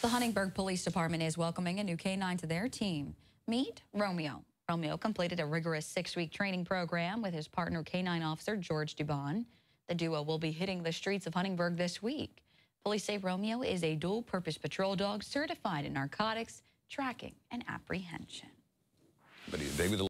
The Huntingburg Police Department is welcoming a new K-9 to their team. Meet Romeo. Romeo completed a rigorous six-week training program with his partner K-9 officer George Dubon. The duo will be hitting the streets of Huntingburg this week. Police say Romeo is a dual-purpose patrol dog certified in narcotics, tracking, and apprehension. But he's the